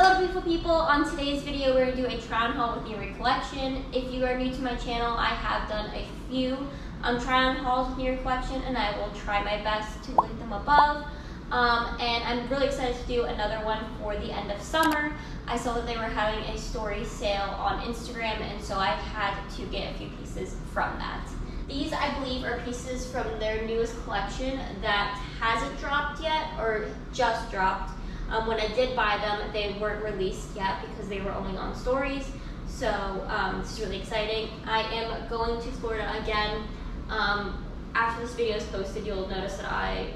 Hello beautiful people, on today's video we're going to do a try on haul with Nirie Collection. If you are new to my channel, I have done a few um, try on hauls with Nirie Collection and I will try my best to link them above. Um, and I'm really excited to do another one for the end of summer. I saw that they were having a story sale on Instagram and so I had to get a few pieces from that. These, I believe, are pieces from their newest collection that hasn't dropped yet or just dropped. Um, when I did buy them, they weren't released yet because they were only on stories. So um, this is really exciting. I am going to Florida again. Um, after this video is posted, you'll notice that I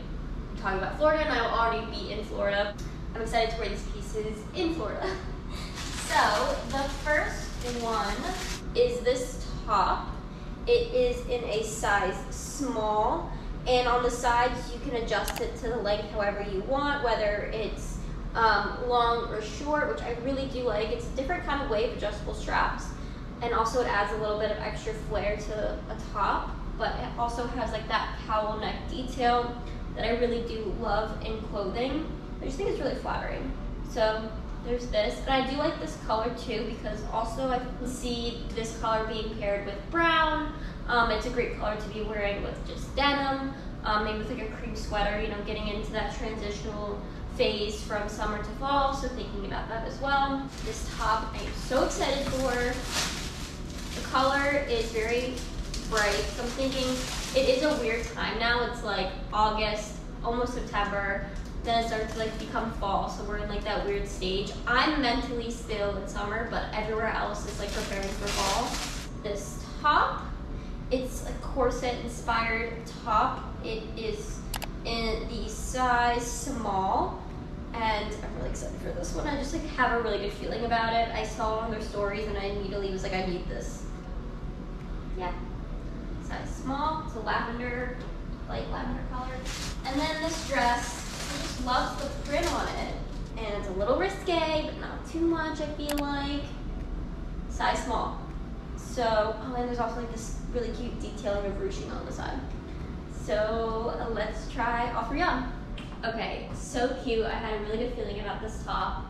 am talking about Florida and I will already be in Florida. I'm excited to wear these pieces in Florida. so the first one is this top. It is in a size small and on the sides you can adjust it to the length however you want, whether it's um, long or short, which I really do like. It's a different kind of way of adjustable straps, and also it adds a little bit of extra flair to a top, but it also has like that cowl neck detail that I really do love in clothing. I just think it's really flattering. So there's this, and I do like this color too because also I can see this color being paired with brown. Um, it's a great color to be wearing with just denim, um, maybe with like a cream sweater, you know, getting into that transitional phase from summer to fall, so thinking about that as well. This top I am so excited for. The color is very bright, so I'm thinking it is a weird time now. It's like August, almost September, then it starts to like become fall, so we're in like that weird stage. I'm mentally still in summer, but everywhere else is like preparing for fall. This top, it's a corset inspired top. It is in the size small and I'm really excited for this one. I just like have a really good feeling about it. I saw it on their stories and I immediately was like, I need this. Yeah, size small, it's a lavender, light lavender color. And then this dress, I just love the print on it. And it's a little risque, but not too much, I feel like. Size small. So, oh, and there's also like this really cute detailing of ruching on the side. So let's try all three on. Okay, so cute. I had a really good feeling about this top.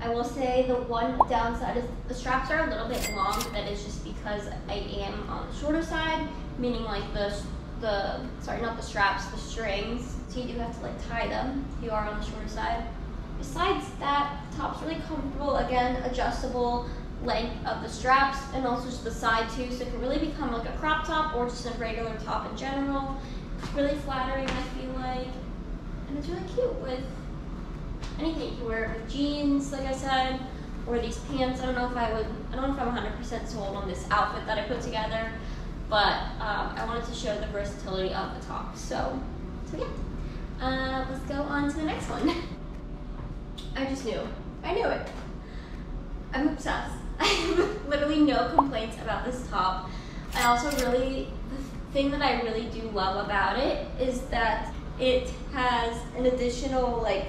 I will say the one downside is the straps are a little bit long. but That is just because I am on the shorter side, meaning like the the sorry not the straps, the strings. So you do have to like tie them if you are on the shorter side. Besides that, top's really comfortable. Again, adjustable length of the straps and also just the side too. So it can really become like a crop top or just a regular top in general. Really flattering, I feel like and it's really cute with anything. You wear it with jeans, like I said, or these pants. I don't know if I would, I don't know if I'm 100% sold on this outfit that I put together, but um, I wanted to show the versatility of the top. So, so yeah. Uh, let's go on to the next one. I just knew. I knew it. I'm obsessed. I have literally no complaints about this top. I also really, thing that I really do love about it is that it has an additional like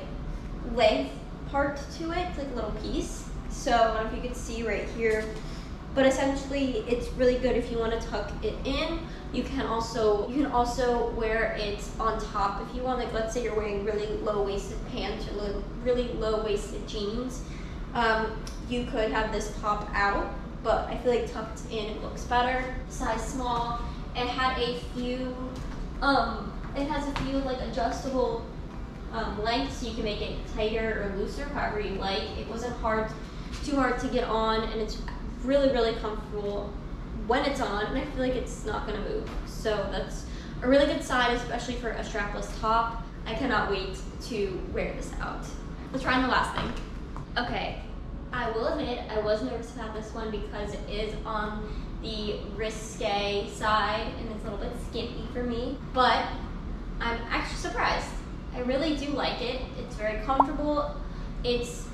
length part to it, like a little piece. So I don't know if you can see right here, but essentially it's really good if you want to tuck it in. You can also you can also wear it on top if you want. Like let's say you're wearing really low waisted pants or really low waisted jeans. Um, you could have this pop out, but I feel like tucked in it looks better. Size small. It had a few um, it has a few like adjustable um, lengths, you can make it tighter or looser, however you like. It wasn't hard, too hard to get on, and it's really, really comfortable when it's on, and I feel like it's not gonna move. So that's a really good sign, especially for a strapless top. I cannot wait to wear this out. Let's try on the last thing. Okay, I will admit I was nervous about this one because it is on the risque side and it's a little bit skimpy for me, but I'm actually surprised. I really do like it. It's very comfortable. It's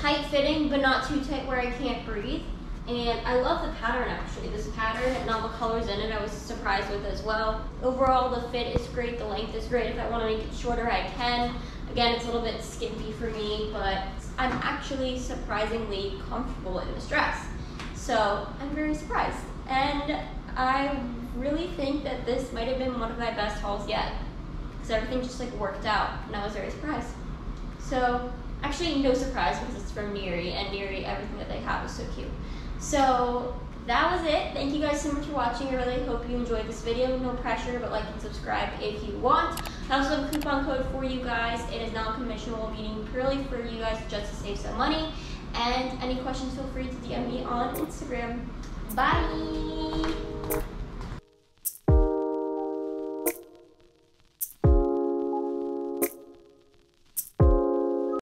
tight fitting, but not too tight where I can't breathe. And I love the pattern actually. This pattern and all the colors in it, I was surprised with as well. Overall, the fit is great. The length is great. If I want to make it shorter, I can. Again, it's a little bit skimpy for me, but I'm actually surprisingly comfortable in this dress. So I'm very surprised. And I really think that this might have been one of my best hauls yet because everything just like worked out and I was very surprised. So Actually, no surprise because it's from Nirie, and Nirie, everything that they have is so cute. So that was it. Thank you guys so much for watching. I really hope you enjoyed this video. No pressure, but like and subscribe if you want. I also have a coupon code for you guys. It is non-commissionable, meaning purely for you guys just to save some money. And any questions, feel free to DM me on Instagram. Bye!